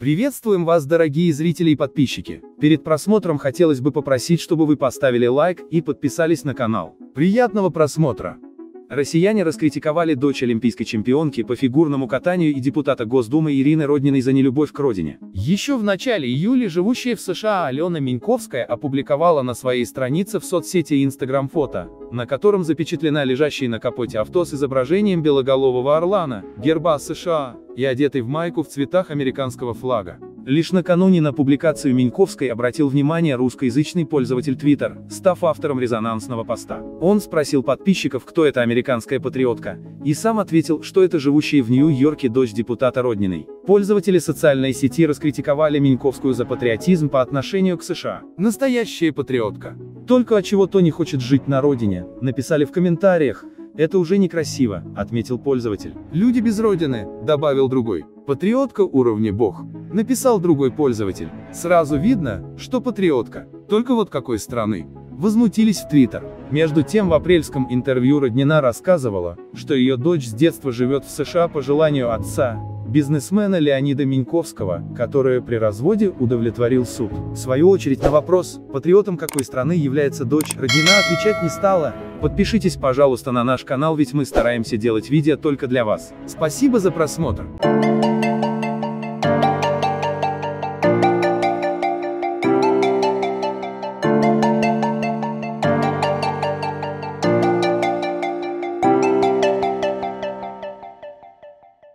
Приветствуем вас, дорогие зрители и подписчики. Перед просмотром хотелось бы попросить, чтобы вы поставили лайк и подписались на канал. Приятного просмотра! Россияне раскритиковали дочь олимпийской чемпионки по фигурному катанию и депутата Госдумы Ирины Родниной за нелюбовь к родине. Еще в начале июля живущая в США Алена Миньковская опубликовала на своей странице в соцсети Instagram фото, на котором запечатлена лежащая на капоте авто с изображением белоголового орлана, герба США, и одетый в майку в цветах американского флага. Лишь накануне на публикацию Миньковской обратил внимание русскоязычный пользователь Twitter, став автором резонансного поста. Он спросил подписчиков, кто эта американская патриотка, и сам ответил, что это живущая в Нью-Йорке дочь депутата Родниной. Пользователи социальной сети раскритиковали Миньковскую за патриотизм по отношению к США. Настоящая патриотка. Только от чего-то не хочет жить на родине, написали в комментариях. Это уже некрасиво, отметил пользователь. Люди без родины, добавил другой. Патриотка уровня бог. Написал другой пользователь. Сразу видно, что патриотка. Только вот какой страны. Возмутились в Твиттер. Между тем в апрельском интервью Роднина рассказывала, что ее дочь с детства живет в США по желанию отца, бизнесмена Леонида Миньковского, которое при разводе удовлетворил суд. В свою очередь на вопрос, патриотом какой страны является дочь, Роднина отвечать не стала. Подпишитесь, пожалуйста, на наш канал, ведь мы стараемся делать видео только для вас. Спасибо за просмотр.